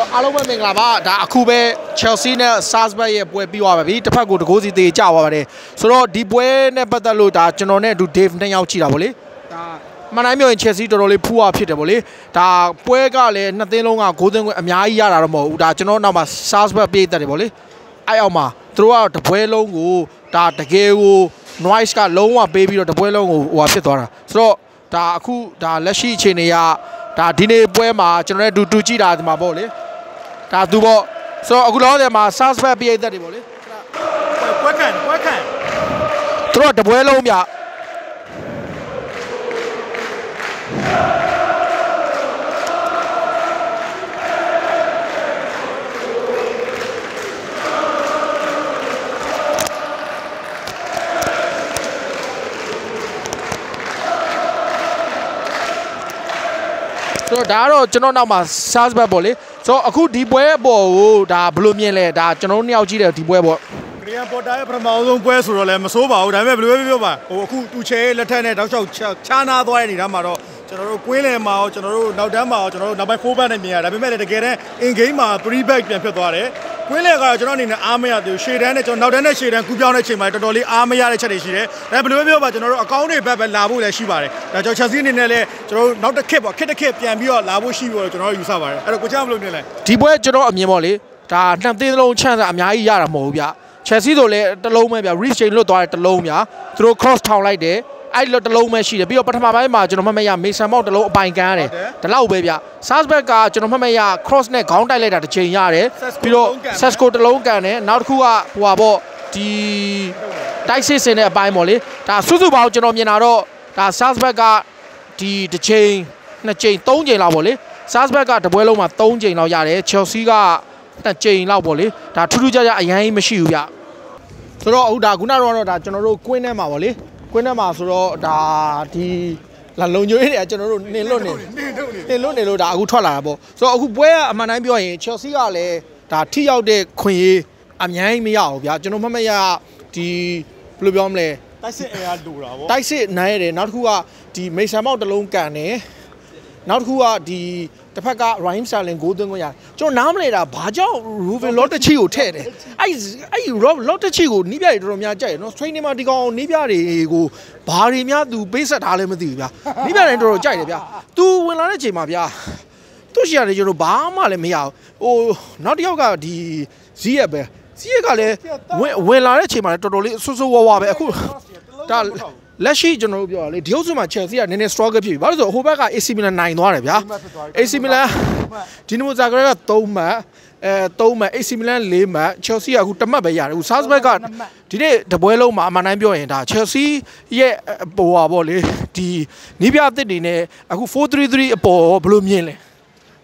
တော့အားလုံးပဲမင်္ဂလာပါဒါအခုပဲ Chelsea နဲ့ Salzburg ရဲ့ပွဲပြီးသွားပါပြီတစ်ဖက်ကိုတကိုးစီသေးကြသွားပါတယ်ဆိုတော့ဒီပွဲနဲ့ပတ်သက်လို့ဒါကျွန်တော်နဲ့အတူ Dave နှစ်ယောက်ကြည့်တာဗောလေဒါမန်တိုင်းမျိုးရင် Chelsea တော်တော်လေးဖူးအားဖြစ်တယ်ဗောလေဒါပွဲကလည်းနှစ်သင်းလုံးကဂိုးသွင်းခွင့်အများကြီးရတာတော့မဟုတ်ဘူးဒါကျွန်တော်နောက်မှာ Salzburg ပြေးတက်တယ်ဗောလေအဲ့အောက်မှာသူတို့ကတပွဲလုံးကိုဒါတကယ်ကို noise ကလုံးဝပေးပြီးတော့တပွဲလုံးကိုဟိုဟာဖြစ်သွားတာဆိုတော့ဒါအခုဒါလက်ရှိအခြေအနေကဒါဒီနေ့ပွဲမှာကျွန်တော်တို့တူတူကြည့်တာဒီမှာပေါ့လေ ဒါသူပေါ့ဆိုတော့အခုလောဆယ်မှာ suspect ပြိသက်တွေပေါ့လေကွက်ကန်ကွက်ကန်သူတို့ကတပွဲလုံးပြ ဆိုတော့ဒါကတော့ကျွန်တော်နောက်မှာ SARS ဘက်ပေါ့လေဆိုတော့အခုဒီပွဲပေါ်ကိုဒါဘယ်လိုမြင်လဲဒါကျွန်တော်တို့နှစ်ယောက်ကြည့်တယ်ဒီပွဲပေါ့ဂရီယန်ပေါ်တာရဲ့ပထမဆုံးပွဲဆိုတော့လည်းမစိုးပါဘူးဒါပေမဲ့ဘယ်လိုပဲပြောပါဟိုအခုတူချဲလက်ထက်နဲ့တောက်လျှောက်ချားနာသွားတဲ့နေသားမှာတော့ကျွန်တော်တို့ကွင်းလယ်မှာရောကျွန်တော်တို့နောက်တန်းမှာရောကျွန်တော်တို့နောက်ပိုင်း4 back နဲ့မြင်ရဒါပေမဲ့တကယ်တမ်း in game မှာ3 back ပြန်ဖြစ်သွားတယ် ကွင်းလယ်ကတော့ကျွန်တော်အနေနဲ့အားမရသေးဘူးရှေ့တန်းနဲ့ကျွန်တော်နောက်တန်းနဲ့ရှေ့တန်းကူးပြောင်းတဲ့ချိန်မှာတော်တော်လေးအားမရတဲ့ချက်တွေရှိတယ်ဒါဘယ်လိုပဲပြောပါကျွန်တော်တို့အကောင့်တွေဘက်ပဲလာဖို့လည်းရှိပါတယ်ဒါကြောင့် Chelsea အနေနဲ့လည်းကျွန်တော်တို့နောက်တစ်ခစ်ပေါ့ခစ်တစ်ခစ်ပြန်ပြီးတော့လာဖို့ရှိပြီးတော့ကျွန်တော်တို့ယူဆပါတယ်အဲ့တော့ကိုချမ်းဘယ်လိုမြင်လဲဒီပွဲကျွန်တော်အမြင်ပေါ့လေဒါနှစ်သင်းလုံး chance အများကြီးရတာမဟုတ်ဘူးဗျ Chelsea ဆိုလည်းတစ်လုံးပဲဗျ reach chain လွတ်သွားတဲ့တစ်လုံးဗျသူတို့ cross ထောင်လိုက်တယ် အဲ့လိုတစ်လုံးပဲရှိတယ်ပြီးတော့ပထမပိုင်းမှာကျွန်တော်မှတ်မရမေဆန်မောက်တစ်လုံးအပိုင်ကန်းရတယ်ဒီလောက်ပဲဗျ Salzburg ကကျွန်တော်မှတ်မရ cross နဲ့ခေါင်းတိုက်လိုက်တာတစ်ချိန်ရတယ်ပြီးတော့ Sesco တစ်လုံးကန်တယ်နောက်တစ်ခုကဟိုပါပေါ့ဒီတိုက်စစ်စင်တဲ့အပိုင်းပေါ့လေဒါစုစုပေါင်းကျွန်တော်မြင်တာတော့ဒါ Salzburg ကဒီတစ်ချိန်နှစ်ချိန်သုံးချိန်လောက်ပေါ့လေ Salzburg ကတပွဲလုံးမှာ3ချိန်လောက်ရတယ် Chelsea က2ချိန်လောက်ပေါ့လေဒါထူးထူးခြားခြားအရင်မရှိဘူးဗျဆိုတော့ဟုတ်ဒါခုနကတော့ဒါကျွန်တော်တို့ကွင်းထဲမှာပေါ့လေ ကွင်းထဲမှာဆိုတော့ဒါဒီလာလုံညွေးတွေကကျွန်တော်တို့နင်လွတ်နေနင်လွတ်နေလို့ဒါအခုထွက်လာတာပေါ့ဆိုတော့အခုပွဲကအမှန်တိုင်းပြောရင် Chelsea ကလည်းဒါထိရောက်တဲ့ခွင့်ရေးအများကြီးမရဘူးဗျာကျွန်တော်မှတ်မရဒီဘယ်လိုပြောမလဲတိုက်စစ်အဲအားလိုတာဗောတိုက်စစ်နိုင်ရတယ်နောက်တစ်ခုကဒီမိတ်ဆန်မောက်တစ်လုံးကန်တယ်နောက်တစ်ခုကဒီ တစ်ဖက်က Rhyme Sterling ဂိုးသွင်းခွင့်ရတယ်ကျွန်တော်နားမလဲတာဘာကြောင့် Ruben Loftus-Cheek ကိုထည့်တယ်အဲ့အဲ့ Loftus-Cheek ကိုနီးပြတွေတော်တော်များကြိုက်တယ်နော် training မှာဒီကောင်နီးပြတွေကိုဘာတွေများသူပေးဆက်ထားလဲမသိဘူးဗျာနီးပြတွေတော်တော်ကြိုက်တယ်ဗျာ तू ဝင်လာတဲ့ချိန်မှာဗျာသူရှိရတယ်ကျွန်တော်ဘာမှလည်းမရဘူးဟိုနောက်တစ်ယောက်ကဒီဇီးရက်ပဲဇီးရက်ကလည်းဝင်ဝင်လာတဲ့ချိန်မှာလည်းတော်တော်လေးဆွဆွဝါဝါပဲအခုဒါ လက်ရှိကျွန်တော်တို့ပြောရလေဒီဥစ္စာမှာ Chelsea ကနည်းနည်း struggle ဖြစ်ပြီဘာလို့လဲဆိုတော့ဟိုဘက်က AC Milan နိုင်သွားတယ်ဗျာ AC Milan ဒီနမိုဇာဂရက3မှတ်အဲ3မှတ် AC Milan 4မှတ် Chelsea ကအခု1မှတ်ပဲရတယ်အခု Salzburg ကဒီနေ့တပွဲလုံးမှာအမှန်တိုင်းပြောရင်ဒါ Chelsea ရဲ့ဟိုပါပေါ့လေဒီနီးပြအသစ်တွေနဲ့အခု4-3-3အပေါ်ဘယ်လိုမြင်လဲ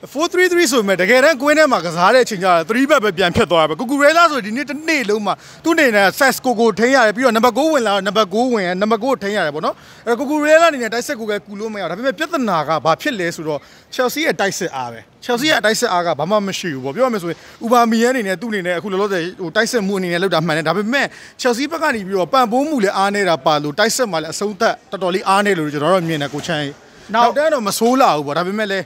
433ဆိုပေမဲ့တကယ်တမ်းကွင်းထဲမှာကစားတဲ့အချိန်ကျတော့3ဘက်ပဲပြန်ဖြတ်သွားတာပဲကူကူရဲလာဆိုဒီနေ့တစ်နေ့လုံးမှာသူ့အနေနဲ့ set ကိုကိုထိန်းရတယ်ပြီးတော့နံပါတ်6ဝင်လာတော့နံပါတ်6ဝင်ရနံပါတ်6ထိန်းရတယ်ပေါ့နော်အဲ့တော့ကူကူရဲလာအနေနဲ့တိုက်ဆက်ကိုပဲကူလို့မရဒါပေမဲ့ပြဿနာကဘာဖြစ်လဲဆိုတော့ Chelsea ရဲ့တိုက်ဆက်အားပဲ Chelsea ရဲ့တိုက်ဆက်အားကဘာမှမရှိဘူးပေါ့ပြောရမယ်ဆိုရင်ဥပါမီယန်အနေနဲ့သူ့အနေနဲ့အခုလောလောဆယ်ဟိုတိုက်ဆက်မှုအနေနဲ့လောက်တာမှန်တယ်ဒါပေမဲ့ Chelsea ဘက်ကနေပြီးတော့ပံ့ပိုးမှုလည်းအားနေတာပါလို့တိုက်ဆက်မှလည်းအဆုံးသက်တော်တော်လေးအားနေလို့ကျွန်တော်တို့မြင်တယ်ကိုချမ်းနောက်တန်းတော့မဆိုးလာဘူးပေါ့ဒါပေမဲ့လည်း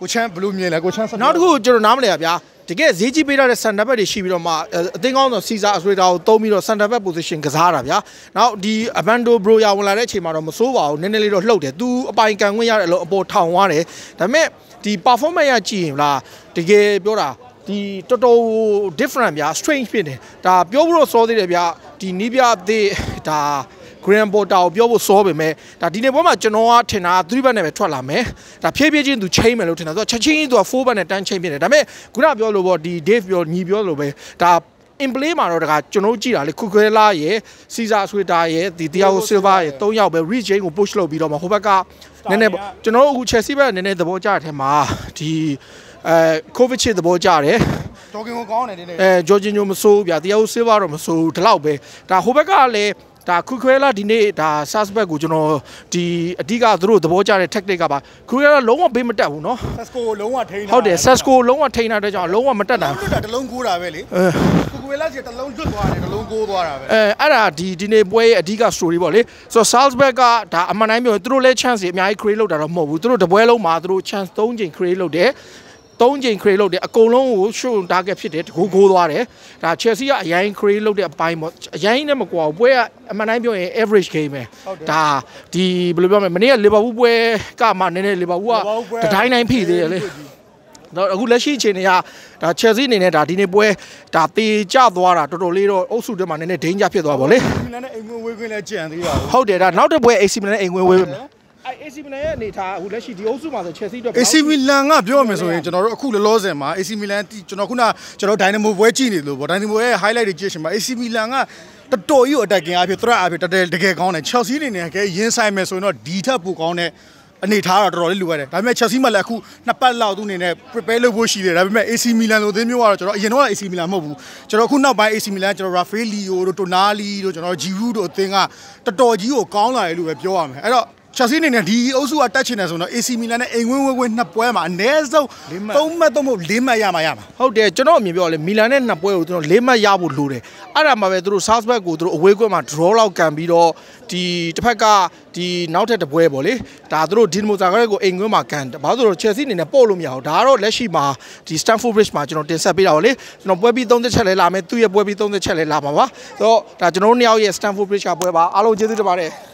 ကိုချမ်းဘယ်လိုမြင်လဲကိုချမ်းဆက်နောက်တစ်ခုကျွန်တော်နားမလဲပါဗျာတကယ်ဈေးကြီးပေးထားတဲ့ center back တွေရှိပြီးတော့မှအသင်းကောင်းဆုံးစီစာအဆွေတာကိုတုံးပြီးတော့ center back position ကစားတာဗျာနောက်ဒီ Abando Bro ရဝင်လာတဲ့အချိန်မှာတော့မစိုးပါဘူးနည်းနည်းလေးတော့လှုပ်တယ်သူအပိုင်ကန်ခွင့်ရတယ်လို့အပေါ်ထောင်သွားတယ်ဒါပေမဲ့ဒီ performance ရကြည့်ရင်လားတကယ်ပြောတာဒီတော်တော် different ဗျာ strange ဖြစ်တယ်ဒါပြောဖို့တော့စောသေးတယ်ဗျာဒီနီးပြအသေးဒါ Grand Porter ကိုပြောဖို့စောပေမဲ့ဒါဒီနေ့ပွဲမှာကျွန်တော်ကထင်တာ3ဘက်နဲ့ပဲထွက်လာမယ်ဒါဖြည်းဖြည်းချင်းသူချိန်မယ်လို့ထင်တာဆိုတော့ချက်ချင်းသူက4ဘက်နဲ့တန်းချိန်ဖြစ်တယ်ဒါပေမဲ့ခုနပြောလို့ပေါ့ဒီ Dave ပြောညီပြောလို့ပဲဒါ in play မှာတော့တကကျွန်တော်ကြည့်တာလေခုခွဲလာရယ်စီဇာဆွေတာရယ်ဒီတရားကို silver ရယ်၃ယောက်ပဲ reach chain ကို push လုပ်ပြီးတော့မှဟိုဘက်ကနည်းနည်းကျွန်တော်တို့အခု Chelsea ဘက်ကနည်းနည်းသဘောကျတဲ့အထက်မှာဒီအဲ covid ချစ်သဘောကျတယ်ဒေါကင်ကိုကောင်းတယ်ဒီနေ့အဲဂျော်ဂျင်ညိုမဆိုးဘူးဗျာတရားဦးဆေးပါတော့မဆိုးဘူးဒီလောက်ပဲဒါဟိုဘက်ကလည်း ဒါခွခွဲလာဒီနေ့ဒါ suspect ကိုကျွန်တော်ဒီအဓိကသူတို့သဘောကျတဲ့ tactic ကပါခွခွဲလာလုံးဝပေးမတက်ဘူးเนาะ ဆက်စကိုလုံးဝထိန်း ဟုတ်တယ် Sesco လုံးဝထိန်းထားတဲ့ကြောင့်လုံးဝမတက်တာ လွတ်တာတလုံးကိုးတာပဲလေ အဲ ကူကူလာစီတလုံးလွတ်သွားတယ်တလုံးကိုးသွားတာပဲ အဲအဲ့ဒါဒီဒီနေ့ပွဲရဲ့အဓိက story ပေါ့လေဆိုတော့ Salzburg ကဒါအမှန်တိုင်းပြောရင်သူတို့လည်း chance တွေအများကြီး create လုပ်တာတော့မဟုတ်ဘူးသူတို့တပွဲလုံးမှာသူတို့ chance 3ချိန် create လုပ်တယ် 3 3ချိန် create လုပ်တယ်အကုန်လုံးကို shoot target ဖြစ်တယ်တကူဂိုးသွားတယ်ဒါ Chelsea ကအရင် create လုပ်တဲ့အပိုင်းပေါ့အရင်နဲ့မကွာဘူးပွဲကအမှန်တိုင်းပြောရင် average game ပဲဒါဒီဘယ်လိုပြောမလဲမနေ့က Liverpool ပွဲကမှနည်းနည်း Liverpool ကတတိုင်းတိုင်းဖိသေးတယ်လေတော့အခုလက်ရှိအချိန်တွေကဒါ Chelsea အနေနဲ့ဒါဒီနေ့ပွဲဒါတေကျသွားတာတော်တော်လေးတော့အုပ်စုထဲမှာနည်းနည်း danger ဖြစ်သွားပါဗောလေမီလန်နဲ့အိမ်ဝင်ဝေးခွင့်လည်းကြံသေးတာဟုတ်တယ်ဒါနောက်တစ်ပွဲ AC Milan နဲ့အိမ်ဝင်ဝေးပဲအဲ AC Milan ရဲ့အနေထားအခုလက်ရှိဒီအုပ်စုမှာဆို Chelsea တော့ AC Milan ကပြောရမယ်ဆိုရင်ကျွန်တော်တို့အခုလောလောဆယ်မှာ AC Milan ကျွန်တော်ခုနကျွန်တော် Dynamo ပွဲကြည့်နေလို့ပေါ့ Dynamo ရဲ့ highlight တွေကြည့်ရှင်မှာ AC Milan ကတော်တော်ကြီးကို attacking အဖြစ် threat အဖြစ်တကယ်တကယ်ကောင်းတယ် Chelsea အနေနဲ့ကရင်ဆိုင်မယ်ဆိုရင်တော့ဒီထက်ပိုကောင်းတဲ့အနေထားတော့တော်တော်လေးလိုရတယ်ဒါပေမဲ့ Chelsea မှလည်းအခုနှစ်ပတ်လောက်သူအနေနဲ့ prepare လုပ်ဖို့ရှိတယ်ဒါပေမဲ့ AC Milan လိုအသင်းမျိုးကတော့ကျွန်တော်အရင်တော့ AC Milan မဟုတ်ဘူးကျွန်တော်အခုနောက်ပိုင်း AC Milan ကျွန်တော် Rafael Leo တို့ Tonali တို့ကျွန်တော် Giroud တို့အသင်းကတော်တော်ကြီးကိုကောင်းလာတယ်လို့ပဲပြောရမယ်အဲ့တော့ Chelsea အနေနဲ့ဒီအုပ်စုကတက်ချင်တယ်ဆိုတော့ AC Milan နဲ့အိမ်ဝင်းဝင်းဝင်းနှစ်ပွဲမှာအနည်းဆုံး3မှတ်3မှတ်4မှတ်ရမှာရမှာဟုတ်တယ်ကျွန်တော်အမြင်ပြောလေမီလန်နဲ့နှစ်ပွဲကိုကျွန်တော်၄မှတ်ရဖို့လိုတယ်အဲ့ဒါမှပဲသူတို့ Southbank ကိုသူတို့အဝေးကွင်းမှာ draw လောက်ကန်ပြီးတော့ဒီတစ်ဖက်ကဒီနောက်ထပ်တစ်ပွဲပေါ့လေဒါသူတို့ Dinamo Zagreb ကိုအိမ်ကွင်းမှာကန်ဘာလို့လဲဆိုတော့ Chelsea အနေနဲ့ပို့လို့မရဘူးဒါကတော့လက်ရှိမှာဒီ Stamford Bridge မှာကျွန်တော်တင်ဆက်ပေးတာပေါ့လေကျွန်တော်ပွဲပြီး30ချက်လဲလာမယ်သူ့ရဲ့ပွဲပြီး30ချက်လဲလာမှာပါဆိုတော့ဒါကျွန်တော်တို့နှစ်ယောက်ရဲ့ Stamford Bridge ကပွဲပါအားလုံးကျေးဇူးတင်ပါတယ်